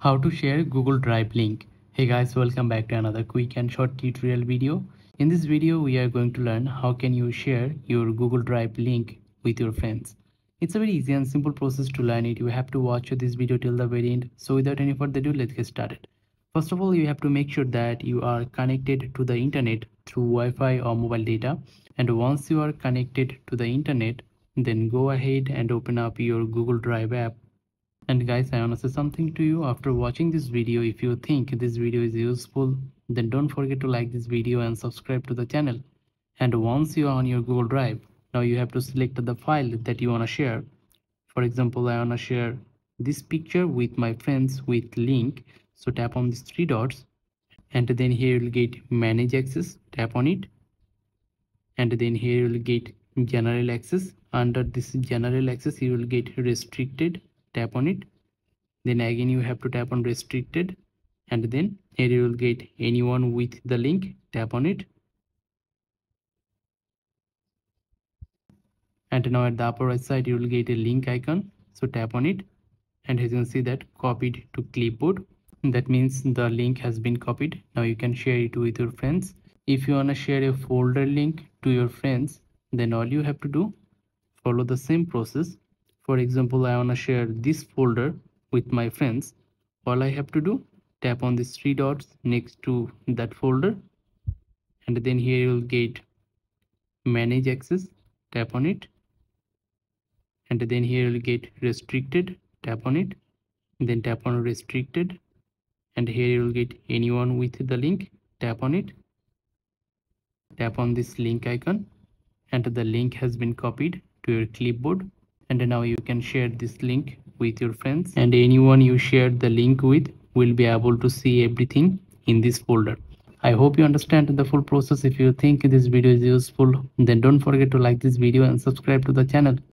how to share google drive link. Hey guys welcome back to another quick and short tutorial video. In this video we are going to learn how can you share your google drive link with your friends. It's a very easy and simple process to learn it. You have to watch this video till the very end. So without any further ado let's get started. First of all you have to make sure that you are connected to the internet through wi-fi or mobile data. And once you are connected to the internet then go ahead and open up your google drive app and guys i want to say something to you. After watching this video if you think this video is useful then don't forget to like this video and subscribe to the channel. And once you are on your google drive now you have to select the file that you want to share. For example i want to share this picture with my friends with link. So tap on these three dots and then here you'll get manage access tap on it. And then here you'll get general access. Under this general access you will get restricted tap on it. Then again you have to tap on restricted and then here you will get anyone with the link tap on it. And now at the upper right side you will get a link icon. So tap on it and as you can see that copied to clipboard. That means the link has been copied. Now you can share it with your friends. If you want to share a folder link to your friends then all you have to do follow the same process for example i want to share this folder with my friends. All i have to do tap on these three dots next to that folder and then here you'll get manage access tap on it. And then here you'll get restricted tap on it. Then tap on restricted. And here you'll get anyone with the link tap on it. Tap on this link icon and the link has been copied to your clipboard and now you can share this link with your friends. And anyone you share the link with will be able to see everything in this folder. I hope you understand the full process. If you think this video is useful then don't forget to like this video and subscribe to the channel